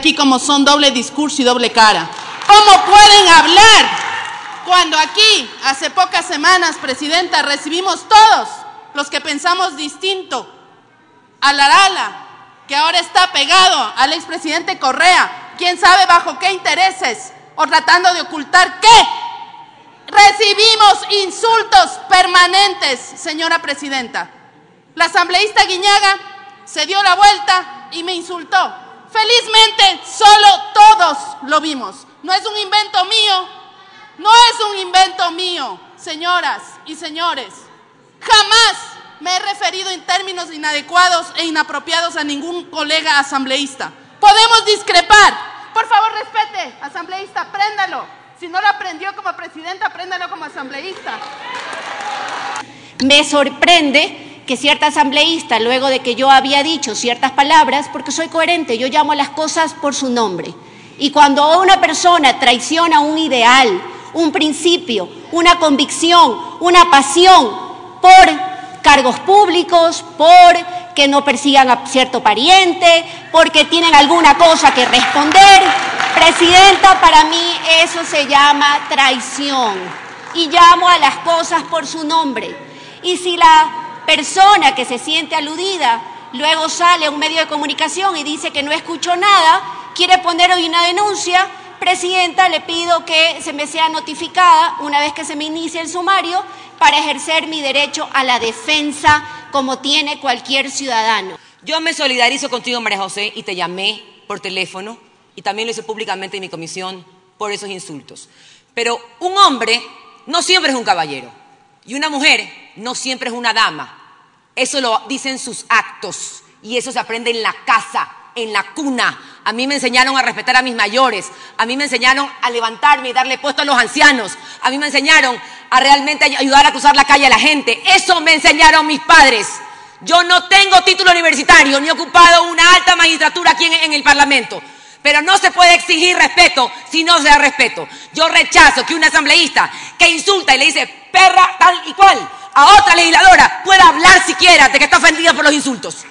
aquí como son doble discurso y doble cara. ¿Cómo pueden hablar cuando aquí, hace pocas semanas, Presidenta, recibimos todos los que pensamos distinto a Larala, que ahora está pegado al expresidente Correa, quién sabe bajo qué intereses o tratando de ocultar qué? Recibimos insultos permanentes, señora Presidenta. La asambleísta Guiñaga se dio la vuelta y me insultó. Felizmente, solo todos lo vimos. No es un invento mío, no es un invento mío, señoras y señores. Jamás me he referido en términos inadecuados e inapropiados a ningún colega asambleísta. Podemos discrepar. Por favor, respete, asambleísta, préndalo. Si no lo aprendió como presidenta, apréndalo como asambleísta. Me sorprende que cierta asambleísta, luego de que yo había dicho ciertas palabras, porque soy coherente, yo llamo a las cosas por su nombre. Y cuando una persona traiciona un ideal, un principio, una convicción, una pasión por cargos públicos, por que no persigan a cierto pariente, porque tienen alguna cosa que responder, Presidenta, para mí eso se llama traición. Y llamo a las cosas por su nombre. Y si la persona que se siente aludida luego sale a un medio de comunicación y dice que no escuchó nada, quiere poner hoy una denuncia, Presidenta, le pido que se me sea notificada una vez que se me inicie el sumario para ejercer mi derecho a la defensa como tiene cualquier ciudadano. Yo me solidarizo contigo, María José, y te llamé por teléfono y también lo hice públicamente en mi comisión por esos insultos. Pero un hombre no siempre es un caballero y una mujer no siempre es una dama. Eso lo dicen sus actos y eso se aprende en la casa, en la cuna. A mí me enseñaron a respetar a mis mayores, a mí me enseñaron a levantarme y darle puesto a los ancianos, a mí me enseñaron a realmente ayudar a cruzar la calle a la gente. Eso me enseñaron mis padres. Yo no tengo título universitario ni he ocupado una alta magistratura aquí en, el Parlamento. Pero no se puede exigir respeto si no se da respeto. Yo rechazo que un asambleísta que insulta y le dice perra tal y cual otra legisladora pueda hablar siquiera de que está ofendida por los insultos.